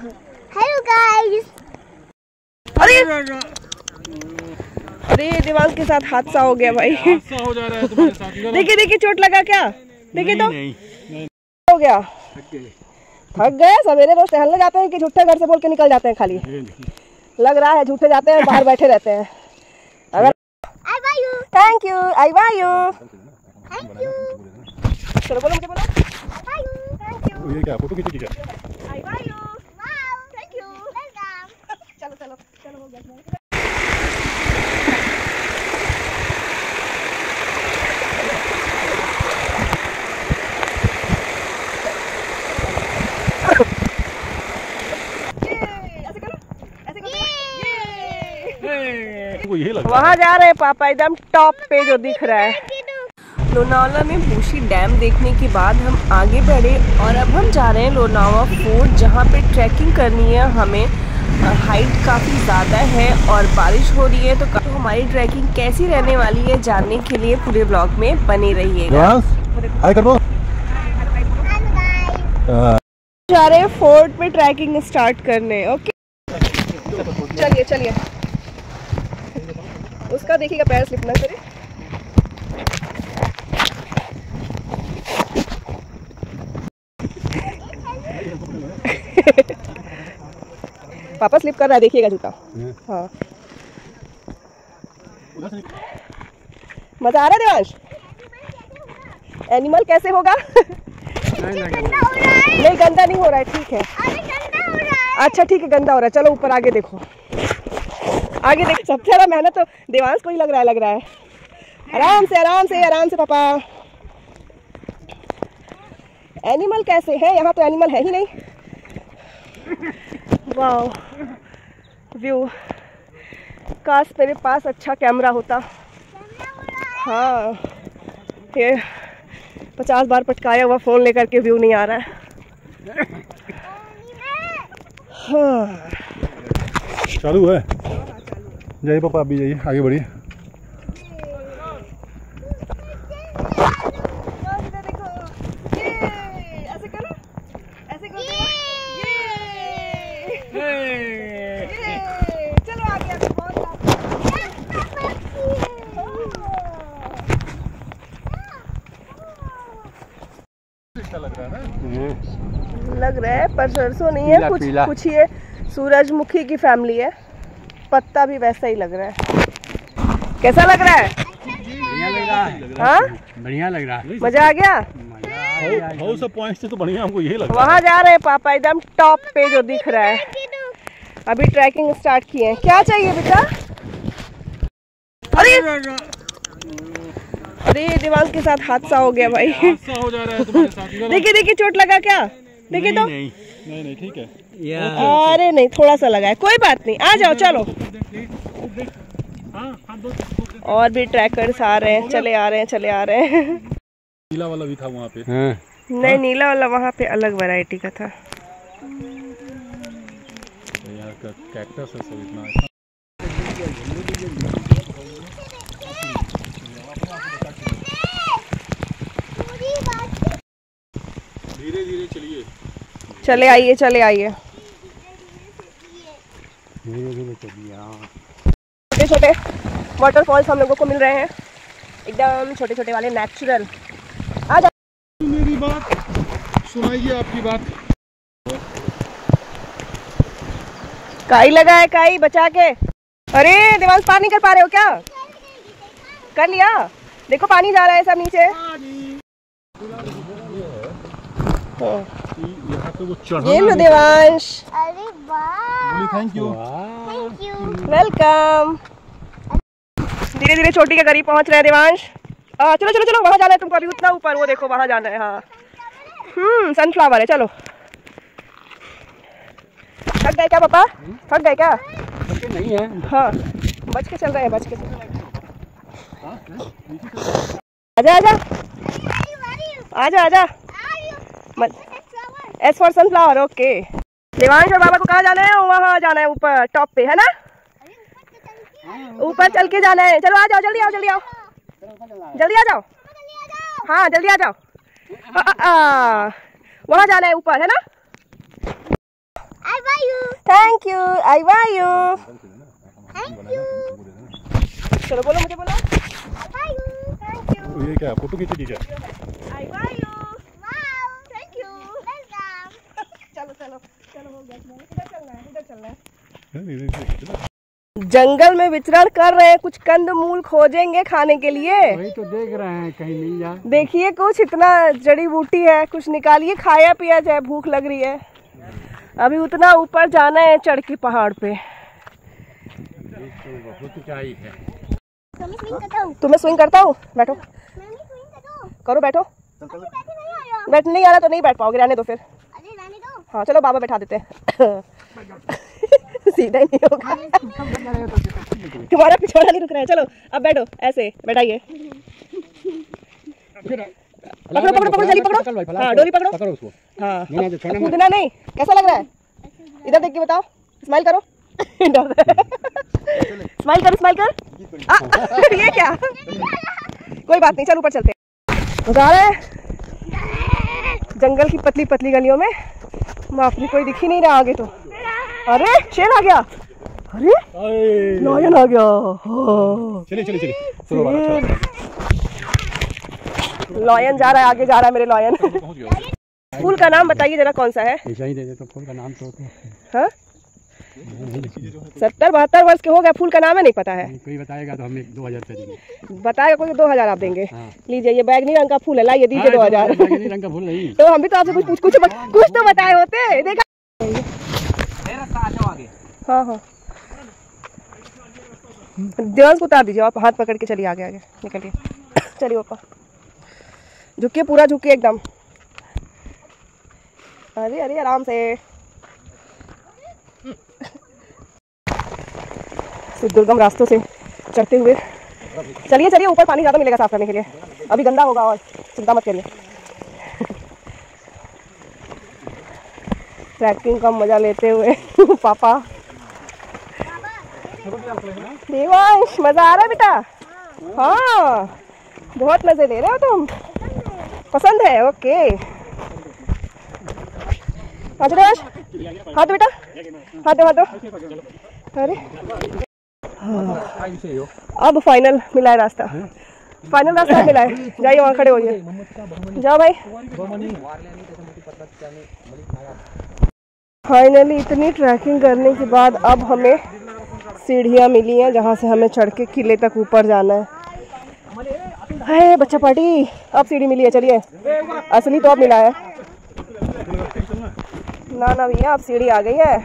Hello guys अरे! अरे दिमाग के साथ हादसा हो गया भाई। हादसा हो जा रहा है तुम्हारे साथ देखिए देखिए चोट लगा क्या? देखिए तो। हो गया। थक गए। सवेरे रोज टहलने जाते हैं कि झूठे घर से बोल के निकल जाते हैं खाली। लग रहा है झूठे जाते हैं बाहर बैठे रहते हैं। अगर I bye you thank you I bye you thank you चलो बोलो मुझे बोलो। बाय यू थैंक यू ये क्या फ़ोटो खींची क्या I bye you wow thank you welcome चलो चलो चलो हो गया ऐसे करो ऐसे करो ये को ये लग रहा वहाँ जा रहे हैं पापा एकदम टॉप पे जो दिख रहा है। लोनावला में बूशी डैम देखने के बाद हम आगे बढ़े और अब हम जा रहे हैं लोनावा फोर्ट जहाँ पे ट्रैकिंग करनी है हमें। हाइट काफ़ी ज़्यादा है और बारिश हो रही है तो, तो हमारी ट्रैकिंग कैसी रहने वाली है जानने के लिए पूरे ब्लॉग में बने रहिएगा। जा रहे हैं फोर्ट पे ट्रैकिंग स्टार्ट करने ओके चलिए चलिए। उसका देखिएगा पैर स्लिप ना करे। पापा स्लिप कर रहा है देखिएगा जूता। हाँ। मज़ा आ रहा है देवांश एनिमल कैसे होगा? गंदा हो रहा है। नहीं गंदा नहीं हो रहा है ठीक है। अरे गंदा हो रहा है। अच्छा ठीक है गंदा हो रहा है। चलो ऊपर आगे देखो। आगे देखो सबसे ज़्यादा मेहनत तो देवांश को ही लग रहा है लग रहा है। आराम से आराम से आराम से पापा। एनिमल कैसे है? यहाँ तो एनिमल है ही नहीं। वाह व्यू काश मेरे पास अच्छा कैमरा होता। हाँ। ये पचास बार पटकाया हुआ फ़ोन लेकर के व्यू नहीं आ रहा है। हाँ। चालू है। जाइए पापा आप भी जाइए आगे बढ़िए। ऐसे करो ऐसे करो ये चलो आगे आगे बहुत लग रहा है लग रहा है पर सरसों नहीं है कुछ कुछ ये सूरजमुखी की फैमिली है। पत्ता भी वैसा ही लग रहा है। कैसा लग रहा है? बढ़िया लग रहा है? हाँ बढ़िया लग रहा है। मज़ा आ गया? हाउ सब पॉइंट्स तो बढ़िया हमको ये लग वहाँ जा रहे हैं पापा एकदम टॉप पे जो दिख रहा है। अभी ट्रैकिंग स्टार्ट किए हैं। क्या चाहिए बेटा? अरे! अरे दिमाग के साथ हादसा हो गया भाई। हादसा हो जा रहा है तुम्हारे साथ। देखिए देखिए चोट लगा क्या? देखिए तो नहीं। नहीं नहीं ठीक है। अरे नहीं थोड़ा सा लगा है। कोई बात नहीं आ जाओ चलो। दो और भी ट्रैकर्स आ रहे हैं चले आ रहे हैं चले आ रहे हैं। नीला वाला भी था वहाँ पे। हाँ। नहीं नीला वाला वहाँ पे अलग वैरायटी का था। यहाँ का कैक्टस है सब इतना धीरे धीरे चलिए चले आइए चले आइए। हाँ छोटे छोटे वाटरफॉल्स हम लोगों को मिल रहे हैं। एकदम छोटे छोटे वाले नेचुरल आ जाओ मेरी बात सुनाइए आपकी बात। काई लगा है काई बचा के। अरे दिमाग पार नहीं कर पा रहे हो क्या? कर लिया। देखो पानी जा रहा है सब नीचे। ये लो देवांश। अरे वाह। Thank you thank you welcome धीरे धीरे चोटी के करीब पहुँच रहे हैं देवांश। आ, चलो चलो चलो वहाँ जाना है तुमको अभी उतना ऊपर वो देखो वहाँ जाना है हाँ। हम्म सनफ्लावर है चलो। थक गए क्या पापा? थक गए क्या? नहीं है। हाँ बच के चल रहे हैं बच के चल रहे हैं। आजा आजा। आजा आजा। मत S for sunflower okay Devansh और बाबा को कहाँ जाना है? वहाँ जाना है ऊपर टॉप पे है ना? ऊपर चल के जाना है। चलो आ जाओ जल्दी आओ जल्दी आओ। जल्दी आ जाओ। हाँ जल्दी आ जाओ। वहाँ जाना है ऊपर है ना? Thank you I thank you चलो बोलो मुझे बोलो। थैंक यू ये क्या फ़ोटो खींची क्या? आई वायु वाओ थैंक यू वेलकम चलो चलो चलो हो गया इधर चलना है इधर चलना है है? ये- ये- ये- जंगल में विचरण कर रहे हैं कुछ कंद मूल खोजेंगे खाने के लिए। वही तो देख रहे हैं कहीं मिल जाए देखिए कुछ इतना जड़ी बूटी है कुछ निकालिए खाया पिया जाए भूख लग रही है। अभी उतना ऊपर जाना है चढ़ के पहाड़ पे। तो है हूँ? तुम्हें स्विंग करता हूँ? बैठो। करो बैठो। बैठे नहीं आ रहा तो नहीं बैठ पाओगे रहने दो फिर। हाँ चलो बाबा बैठा देते हैं। सीधा ही नहीं होगा। तुम्हारा पिछवाड़ा नहीं रुक रहा है चलो अब बैठो ऐसे बैठाइए। पकड़ो पकड़ो पकड़ो जल्दी पकड़ो। हाँ डोरी पकड़ो। पकड़ो उसको। हाँ मत। कूदना नहीं कैसा लग रहा है? इधर देख के बताओ स्माइल करो। स्माइल कर स्माइल कर। आ, ये क्या? कोई बात नहीं चल ऊपर चलते जा रहे हैं जंगल की पतली पतली गलियों में। माफरी कोई दिखी ही नहीं रहा आगे तो। अरे शेर आ गया। अरे लायन आ गया। चलिए चलिए लॉयन जा रहा है आगे जा रहा है मेरे लॉयन। स्कूल फूल का नाम बताइए जरा कौन सा है? दे दे तो फूल का नाम तो तो हाँ? सत्तर बहत्तर वर्ष के हो गए फूल का नाम है नहीं पता है। कोई बताएगा तो हमें दो हज़ार देंगे बताएगा कोई दो हज़ार आप देंगे। हाँ। लीजिए ये बैगनी रंग का फूल है लाइए दीजिए दो हज़ार। रंग का फूल नहीं। तो हम भी तो आपसे कुछ कुछ कुछ कुछ तो बताए होते। देखा हाँ हाँ। को उतार दीजिए आप हाथ पकड़ के चलिए आगे आगे। निकलिए। चलिए पापा। झुकिए पूरा झुकिए एकदम। अरे अरे आराम से। इस दुर्गम रास्तों से चढ़ते हुए। चलिए चलिए, ऊपर पानी ज़्यादा मिलेगा साफ़ करने के लिए। अभी गंदा होगा और चिंता मत करिए। ट्रैकिंग का मज़ा लेते हुए, पापा। देवांश, मज़ा आ रहा है बेटा? हाँ बहुत मज़े ले रहे हो तुम। पसंद है, ओके। देवांश हाथ बेटा। हाथ दो हाथ दो। अरे। अब फाइनल मिला है रास्ता। फाइनल रास्ता मिला है। जाइए वहाँ खड़े होइए। जाओ भाई। फाइनली इतनी ट्रैकिंग करने के बाद अब हमें सीढ़ियाँ मिली हैं जहाँ से हमें चढ़ के किले तक ऊपर जाना है। हाय बच्चा पार्टी। अब सीढ़ी मिली है चलिए। असली तो अब मिला है। ना ना भैया, अब सीढ़ी आ गई है।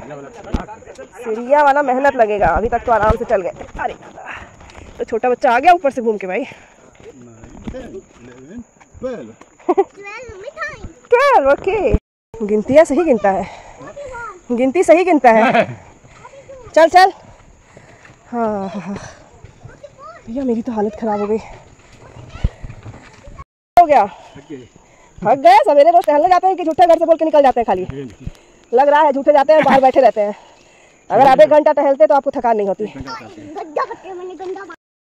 सीढ़िया वाला मेहनत लगेगा, अभी तक तो आराम से चल गए। अरे तो छोटा बच्चा आ गया ऊपर से घूम के भाई। Twelve, okay. गिनतियाँ सही गिनता है। गिनती सही गिनता है। चल चल। हाँ हाँ हाँ। भैया, मेरी तो हालत खराब हो गई। हो गया। थक गए, सवेरे रोज टहलने जाते हैं कि झूठे घर से बोल के निकल जाते हैं खाली। लग रहा है झूठे जाते हैं बाहर बैठे रहते हैं। अगर आधे घंटा टहलते तो आपको थकान नहीं होती।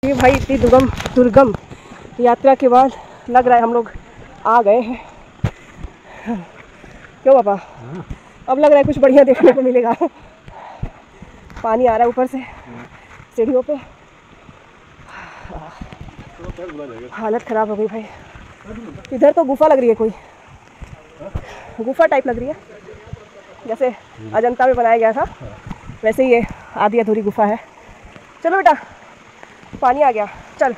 ये भाई, इतनी दुर्गम दुर्गम यात्रा के बाद लग रहा है हम लोग आ गए हैं। क्यों पापा? अब लग रहा है कुछ बढ़िया देखने को मिलेगा। पानी आ रहा है ऊपर से, सीढ़ियों पे। हालत खराब हो गई भाई। इधर तो गुफा लग रही है कोई। गुफा टाइप लग रही है। जैसे अजंता में बनाया गया था, वैसे ही ये आधी अधूरी गुफा है। चलो बेटा, पानी आ गया। चल।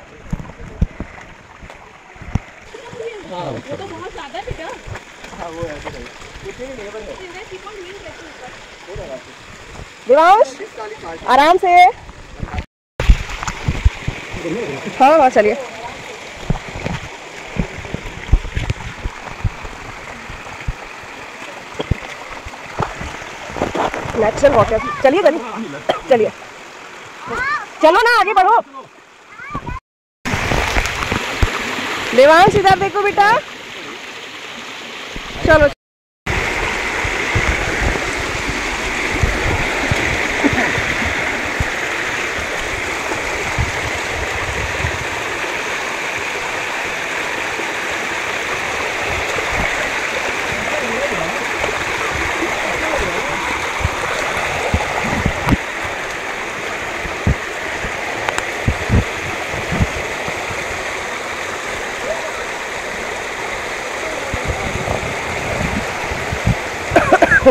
दिवांश, आराम से। हाँ हाँ चलिए। नेचुरल चलिए चलिए चलिए। चलो ना आगे बढ़ो। देवांश सीधा देखो बेटा। चलो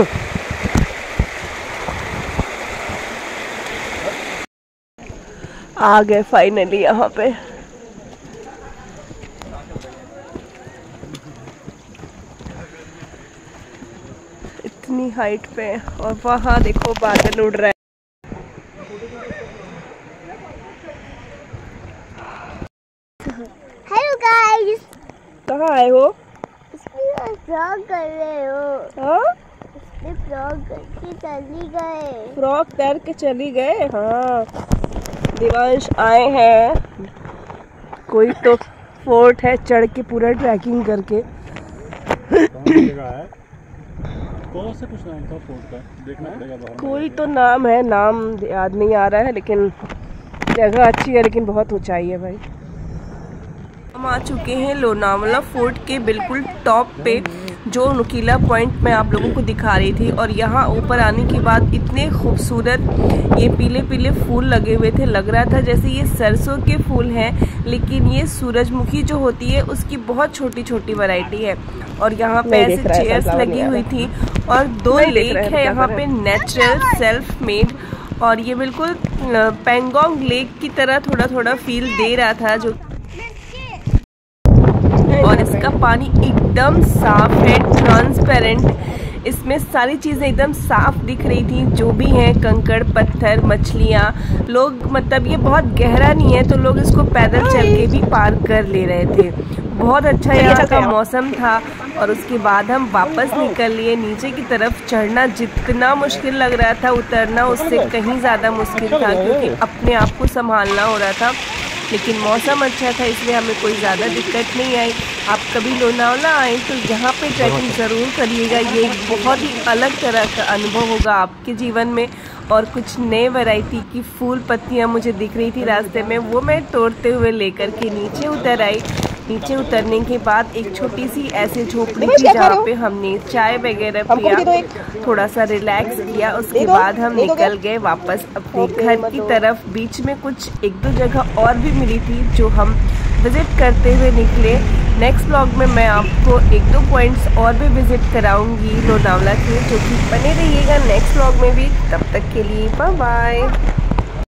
आ गए फाइनली यहाँ पे। इतनी हाइट पे और वहाँ देखो बादल उड़ रहा है। हेलो गाइस कहाँ आए हो? कर रहे हो? हाँ? गए। फ्रॉक तैर के चली गए? हाँ। दिवांश आए हैं। कोई तो फोर्ट है चढ़ के पूरा ट्रैकिंग करके। कोई तो नाम है, नाम याद नहीं आ रहा है, लेकिन जगह अच्छी है, लेकिन बहुत ऊंचाई है भाई। हम आ चुके हैं लोनावला फोर्ट के बिल्कुल टॉप पे। जो नुकीला पॉइंट मैं आप लोगों को दिखा रही थी। और यहाँ ऊपर आने के बाद इतने खूबसूरत ये पीले पीले फूल लगे हुए थे। लग रहा था जैसे ये सरसों के फूल हैं लेकिन ये सूरजमुखी जो होती है उसकी बहुत छोटी छोटी वैरायटी है। और यहाँ पे ऐसे चेयर्स लगी हुई थी। और दो लेक है, यहाँ पे नेचुरल सेल्फ मेड और ये बिल्कुल पेंगोंग लेक की तरह थोड़ा थोड़ा फील दे रहा था जो और इसका पानी एकदम साफ़ है ट्रांसपेरेंट इसमें सारी चीज़ें एकदम साफ़ दिख रही थी जो भी हैं कंकड़ पत्थर मछलियाँ। लोग मतलब ये बहुत गहरा नहीं है तो लोग इसको पैदल चल के भी पार कर ले रहे थे। बहुत अच्छा यहाँ का मौसम था और उसके बाद हम वापस निकल लिए। नीचे की तरफ़ चढ़ना जितना मुश्किल लग रहा था उतरना उससे कहीं ज़्यादा मुश्किल था क्योंकि अपने आप को संभालना हो रहा था। लेकिन मौसम अच्छा था इसलिए हमें कोई ज़्यादा दिक्कत नहीं आई। आप कभी लोनावला आए तो यहाँ पे ट्रैकिंग ज़रूर करिएगा। ये एक बहुत ही अलग तरह का अनुभव होगा आपके जीवन में और कुछ नए वैरायटी की फूल पत्तियाँ मुझे दिख रही थी रास्ते में वो मैं तोड़ते हुए लेकर के नीचे उतर आई। नीचे उतरने के बाद एक छोटी सी ऐसी झोपड़ी थी जहाँ पे हमने चाय वगैरह पिया। थोड़ा सा रिलैक्स किया उसके बाद हम निकल गए वापस अपने घर की तरफ़। बीच में कुछ एक दो जगह और भी मिली थी जो हम विज़िट करते हुए निकले। नेक्स्ट ब्लॉग में मैं आपको एक दो पॉइंट्स और भी विज़िट कराऊँगी लोनावला के जो कि बने रहिएगा नेक्स्ट ब्लॉग में भी। तब तक के लिए बाय बाय